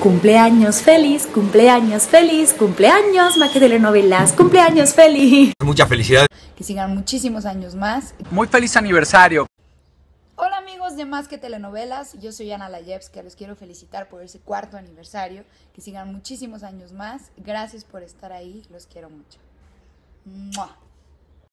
Cumpleaños feliz, cumpleaños feliz, cumpleaños, magia telenovelas, cumpleaños feliz. Mucha felicidad. Que sigan muchísimos años más. Muy feliz aniversario. Hola amigos de Más que Telenovelas, yo soy Ana Layeps, que los quiero felicitar por ese cuarto aniversario. Que sigan muchísimos años más. Gracias por estar ahí, los quiero mucho. ¡Mua!